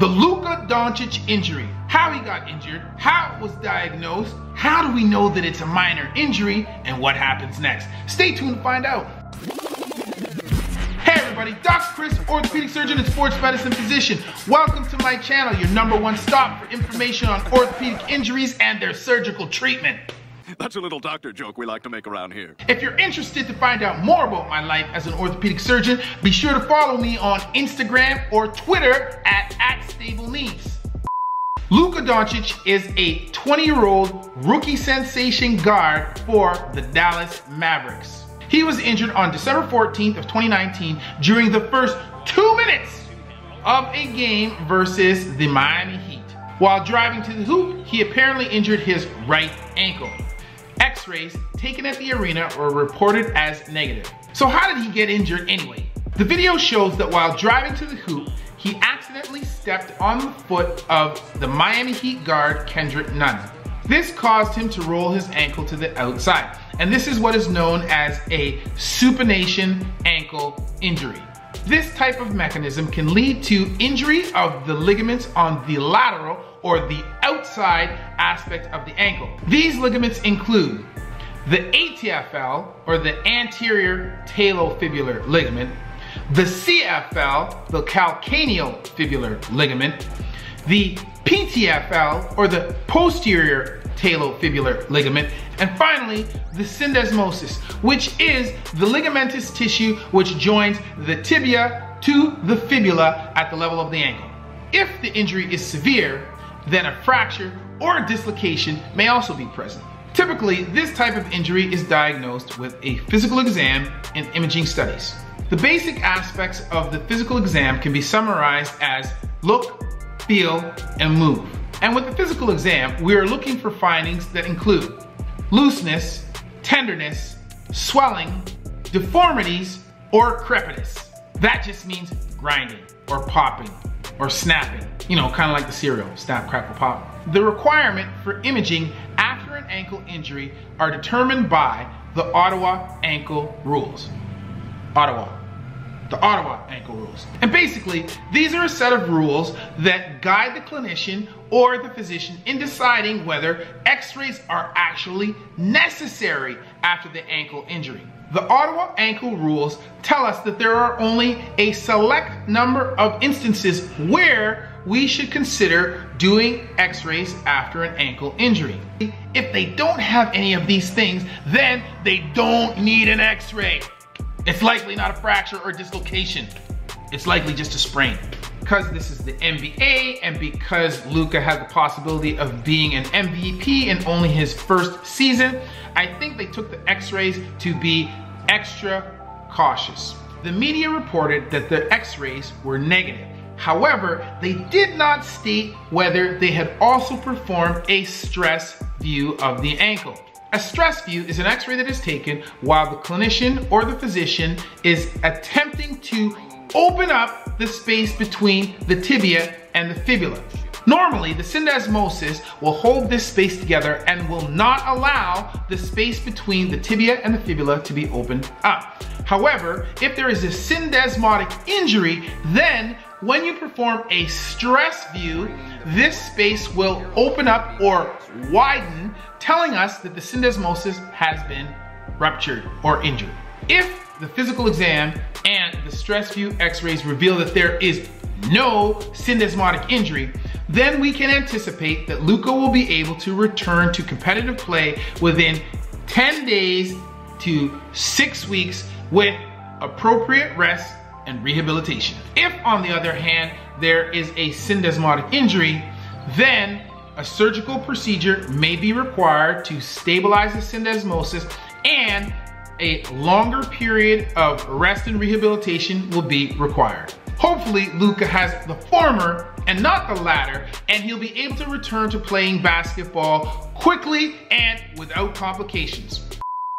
The Luka Doncic injury. How he got injured, how it was diagnosed, how do we know that it's a minor injury, and what happens next? Stay tuned to find out. Hey everybody, Dr. Chris, orthopedic surgeon and sports medicine physician. Welcome to my channel, your number one stop for information on orthopedic injuries and their surgical treatment. That's a little doctor joke we like to make around here. If you're interested to find out more about my life as an orthopedic surgeon, be sure to follow me on Instagram or Twitter at, at StableKnees. Luka Doncic is a 20-year-old rookie sensation guard for the Dallas Mavericks. He was injured on December 14th of 2019 during the first two minutes of a game versus the Miami Heat. While driving to the hoop, he apparently injured his right ankle x-rays taken at the arena were reported as negative. So how did he get injured anyway? The video shows that while driving to the hoop, he accidentally stepped on the foot of the Miami Heat guard Kendrick Nunn. This caused him to roll his ankle to the outside. And this is what is known as a supination ankle injury. This type of mechanism can lead to injury of the ligaments on the lateral or the outside aspect of the ankle. These ligaments include the ATFL or the anterior talofibular ligament, the CFL, the calcaneal fibular ligament, the PTFL or the posterior talofibular ligament, and finally, the syndesmosis, which is the ligamentous tissue which joins the tibia to the fibula at the level of the ankle. If the injury is severe, then a fracture or a dislocation may also be present. Typically, this type of injury is diagnosed with a physical exam and imaging studies. The basic aspects of the physical exam can be summarized as look, feel, and move. And with the physical exam, we are looking for findings that include looseness, tenderness, swelling, deformities, or crepitus. That just means grinding or popping or snapping. You know, kind of like the cereal, snap, crackle, pop. The requirement for imaging after an ankle injury are determined by the Ottawa ankle rules. Ottawa the Ottawa ankle rules. And basically, these are a set of rules that guide the clinician or the physician in deciding whether x-rays are actually necessary after the ankle injury. The Ottawa ankle rules tell us that there are only a select number of instances where we should consider doing x-rays after an ankle injury. If they don't have any of these things, then they don't need an x-ray. It's likely not a fracture or dislocation. It's likely just a sprain. Because this is the NBA and because Luka has the possibility of being an MVP in only his first season, I think they took the x-rays to be extra cautious. The media reported that the x-rays were negative. However, they did not state whether they had also performed a stress view of the ankle. A stress view is an x-ray that is taken while the clinician or the physician is attempting to open up the space between the tibia and the fibula. Normally, the syndesmosis will hold this space together and will not allow the space between the tibia and the fibula to be opened up. However, if there is a syndesmotic injury, then when you perform a stress view, this space will open up or widen, telling us that the syndesmosis has been ruptured or injured. If the physical exam and the stress view x-rays reveal that there is no syndesmotic injury, then we can anticipate that Luka will be able to return to competitive play within 10 days to six weeks with appropriate rest and rehabilitation. If, on the other hand, there is a syndesmotic injury, then a surgical procedure may be required to stabilize the syndesmosis and a longer period of rest and rehabilitation will be required. Hopefully, Luka has the former and not the latter, and he'll be able to return to playing basketball quickly and without complications.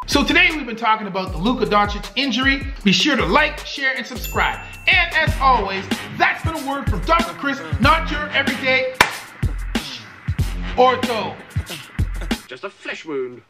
So today we've been talking about the Luka Doncic injury. Be sure to like, share, and subscribe. And as always, that's been a word from Dr. Chris, not your everyday ortho. Just a flesh wound.